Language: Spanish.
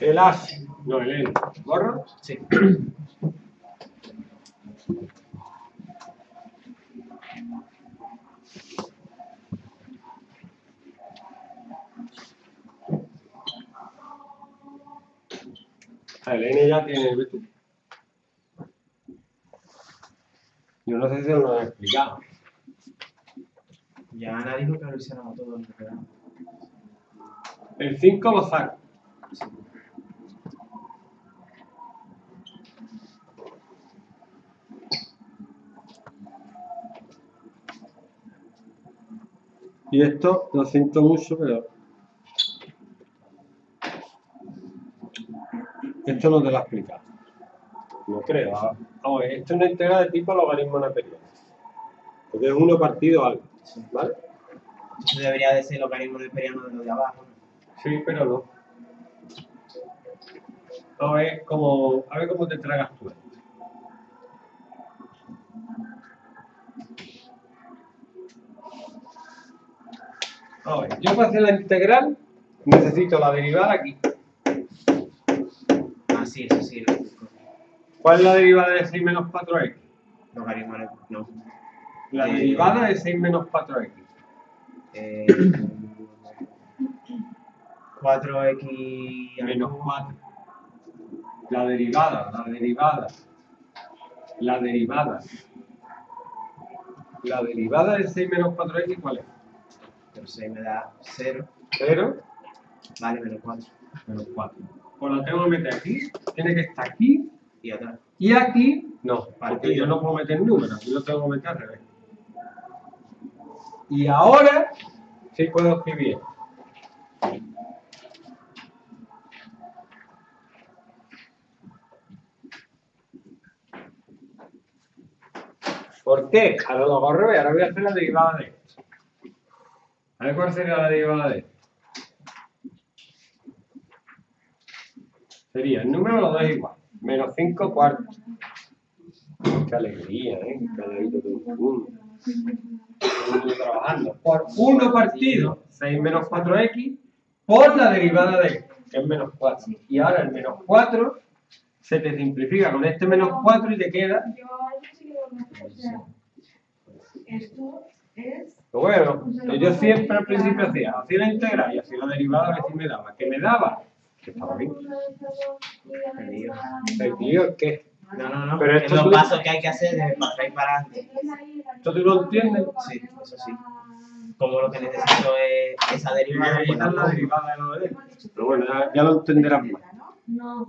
El as, no, el N. ¿Borro? Sí. El N ya tiene el tú. Yo no sé si lo han explicado. Ya Ana dijo que lo hiciéramos todo en el programa. El 5 lo saco. Y esto lo siento mucho, pero. Esto no te lo he explicado. No creo. Vamos, esto es una integral de tipo logaritmo neperiano. Porque es uno partido algo. ¿Vale? Eso debería de ser logaritmo neperiano de lo de abajo. Sí, pero no. A ver cómo, a ver cómo te tragas tú esto. A ver, yo para hacer la integral necesito la derivada aquí. Ah, sí, eso sí. el- ¿Cuál es la derivada de 6 menos 4x? Logaritmo nep- no. La Eh, derivada de 6 menos 4x. Eh, 4x Menos 4. La derivada, la derivada. La derivada. La derivada de 6 menos 4x, ¿cuál es? Pero 6 me da 0. 0 Vale, menos 4. menos 4. Pues la tengo que meter aquí, tiene que estar aquí Y atrás. y aquí no, porque yo no puedo meter números, aquí lo tengo que meter al revés. Y ahora sí puedo escribir. ¿Por qué? Ahora lo hago al revés, ahora voy a hacer la derivada de. A ver cuál sería la derivada de esto. Sería el número lo dos igual. Menos 5 cuartos. Qué alegría, ¿eh? Mundo. Todo el mundo trabajando. Por 1 partido, 6 menos 4x, por la derivada de esto, que es menos 4. Y ahora el menos 4 se te simplifica con este menos 4 y te queda. Esto es Pues bueno, yo siempre al principio hacía, hacía la integral y hacía la derivada a ver si me daba. ¿Qué me daba? Que estaba bien. Perdido. Perdido, ¿qué? No, no, no. Pero es los tú- pasos que hay que hacer de para atrás y para adelante. ¿Esto tú lo entiendes? Sí, eso sí. Como lo que necesito es esa derivada. Está la derivada de lo de. Pero bueno, ya, ya lo entenderás más. No.